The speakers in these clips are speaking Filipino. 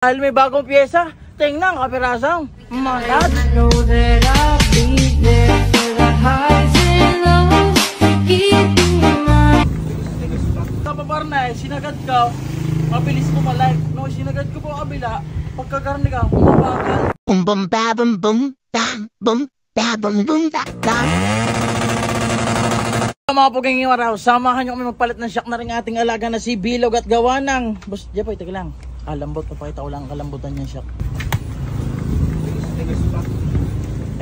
Dahil may bagong pyesa, tingnan kapirasang malat. mind. Kapaparna eh, sinagad ka, mabilis mo malike. No, sinagad ko po kabila, pagkakarni ka, bumabagal. Boom boom ba boom boom bam boom ba boom boom ba bam. Mga puging yung araw, samahan nyo kami magpalit ng shock na rin ating alaga na si Bilog at gawa ng... Boss, Jepoy, taga lang. Ah, lambot. Papakita ko lang ang kalambutan niya shock.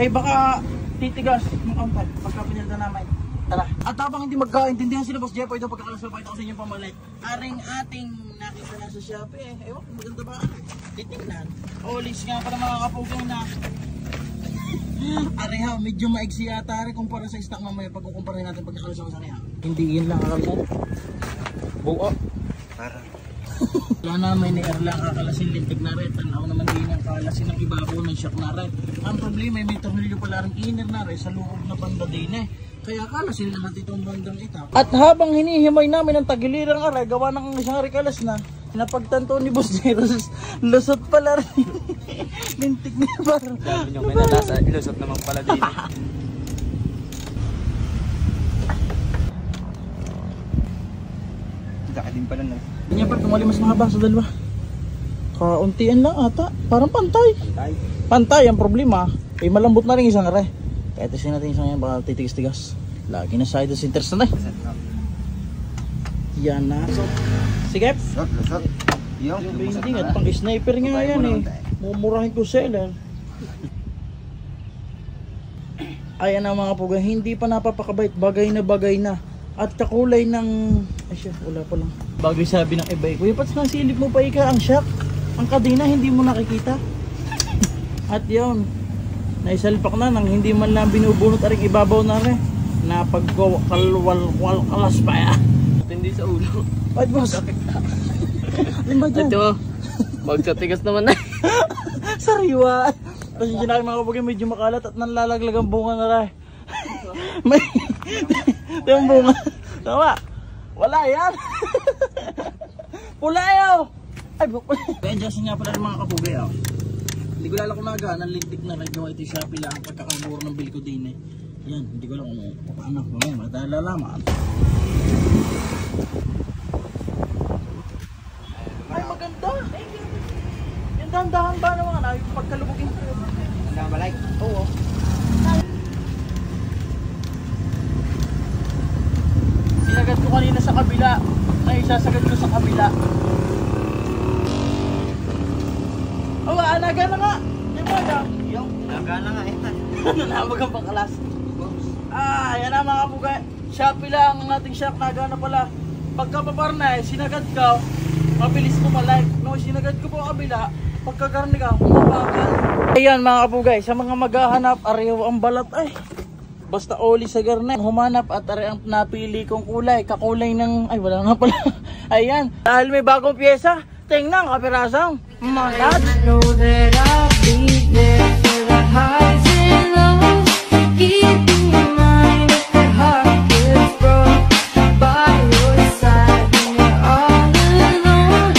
Eh, baka titigas ng ampal pagka pinilda namin. Tara. At habang hindi magkaintindihan sila, Boss Jepoy, ito pagkakalas papakita ko sa inyo pamalit. Aring ating nakita na sa Shopee. Eh, ewan maganda ba. Titingnan. Olis nga pala mga kapuging na Areha, medyo maiksi yata rin kumpara sa stock mamaya pag kukumpara natin pagkakalas sa areha. Hindi yun lang kakalasan. Buo. Para. Wala na may ni lang kakalasin lintig na rin. Tanaw naman din ang kakalasin ng ibabaw ng shock na rin. Ang problema ay may tornilyo pala rin inner na rin sa loob na banda din eh. Kaya kalasin lahat itong bandang ita. At habang hinihimay namin ang tagilirang aray, gawa ng isang arikalas na, napagtanto ni Boss Jeros, lusot pala rin. Lintik niya parang. Sabi nyo, may nalasa, ilusot naman pala din. Laki din pala na. Kanya pa, tumali mas mahaba sa dalawa. Kauntian lang ata. Parang pantay. Tay. Pantay ang problema. Eh malambot na rin isang are. Kahit isin natin isang yan, baka titigas-tigas. Lagi na side centers na eh. Yan na. Sige. Lusot, lusot. Yung, binding at pang sniper nga yan eh. Mumurahin ko seller. Ayan ang mga puga, hindi pa napapakabait, bagay na bagay na. At kakulay ng... Ay siya, wala pa lang. Bagay sabi ng iba, eh, Kuya Pats, silip mo pa ika ang shock. Ang kadena, hindi mo nakikita. At yun, naisalpak na nang hindi man lang binubunot aring ibabaw na rin. Na pagkalwal-wal kalas pa ya. Hindi sa ulo. Ay, boss. Ano ba dyan? Ito, magkatigas naman na. Sariwa. Kasi na mga kabugay medyo makalat at nanlalaglag ang bunga na rin. May... Ito yung bunga. Tama. Wala yan. Pula yaw. Ay, buk- Kaya adjustin nga pala ng mga kabugay ah. Hindi ko lala kung naga, nalintik na rin gawa ito yung Shopee lang pagkakaburo ng bill ko din eh. Yan, hindi ko alam kung paano. Mamaya, matalalaman. Ay, maganda. Yung dahan-dahan ba naman, ay pagkalubugin ko. Wala balay. Oo. Sinagad ko kanina sa kabila. Ay, sasagad ko sa kabila. Oh, anaga na nga. Yung mga. Yung. Nagana nga ito. Nanawag ang pangkalas. Ah, yan na mga bugay. Shopee lang ang ating shop. Naga na pala. Pagka paparna eh, sinagad ka, mabilis mo malike. No, sinagad ko po kabila. Pagkakarni ka, mabagal. Ayan mga kabugay, sa mga maghahanap, areho ang balat ay. Basta oli sa garnet, humanap at are ang napili kong kulay. Kakulay ng, ay wala nga pala. Ayan, dahil may bagong pyesa, tingnan kapirasang malat. Know that I'll be there for the highs and lows. Keep in mind if heart gets broke by your side when you're all alone.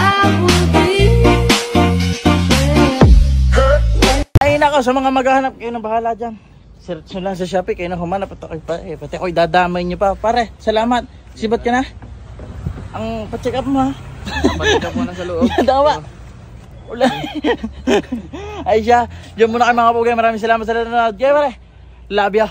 I will be there. Ay nako, sa mga maghahanap kayo na bahala dyan. Search nyo lang sa Shopee, kayo na humanap. At ako'y pa, eh, pati ako'y dadamay nyo pa. Pare, salamat. Sibat ka na. Ang pa-check up mo ha. Balik ka po na sa loob. Dawa. Wala. Ay siya, dyan muna kayo mga pugay. Maraming salamat sa nanonood. Kaya pare, love ya.